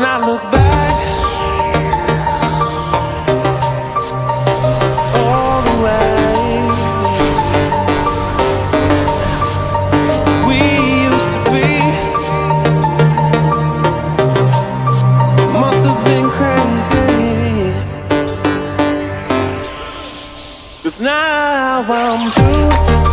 when I look back. All the way We used to be. Must have been now I'm through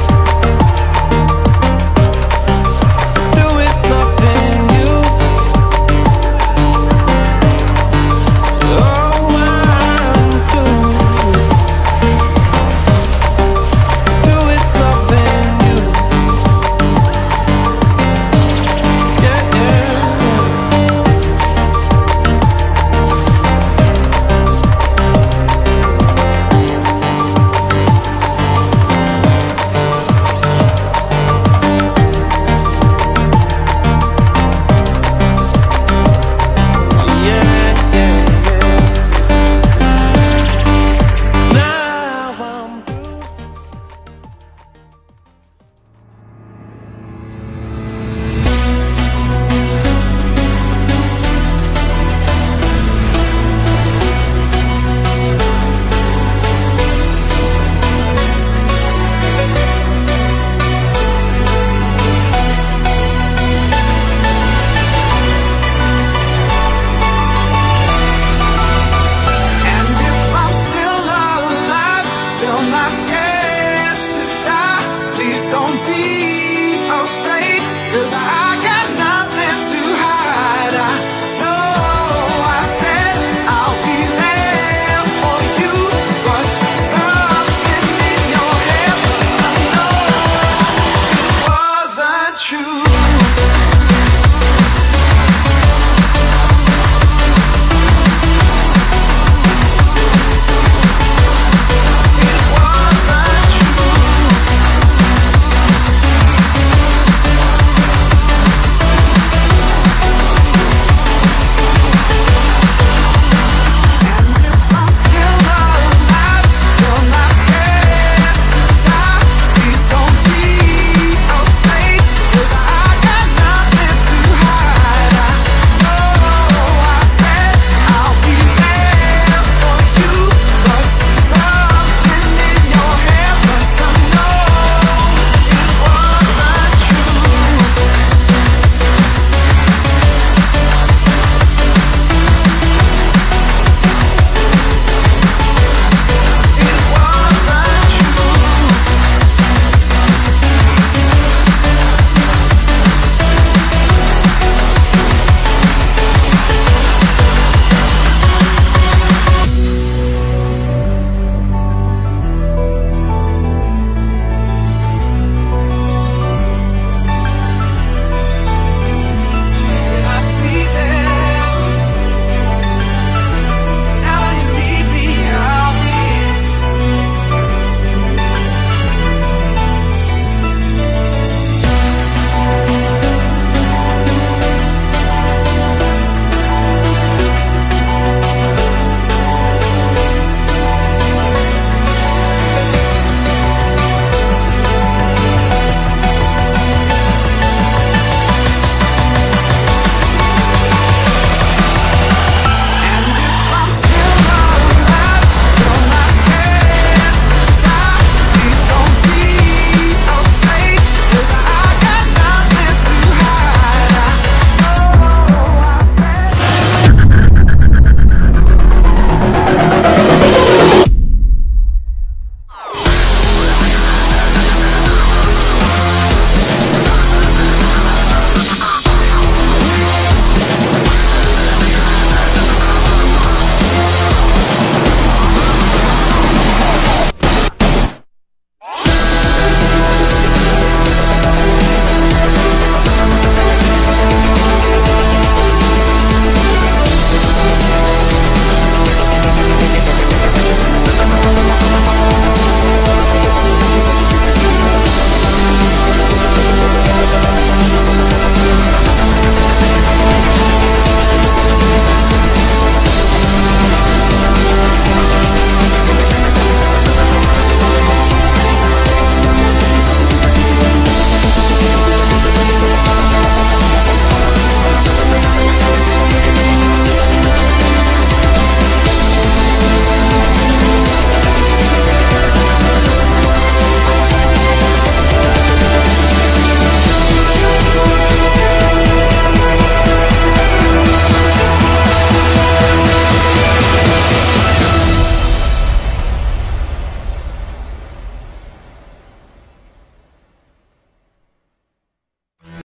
Cause I